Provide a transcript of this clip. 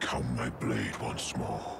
Count my blade, once more.